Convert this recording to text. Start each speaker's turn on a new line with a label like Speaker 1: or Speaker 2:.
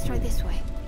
Speaker 1: Let's try this way.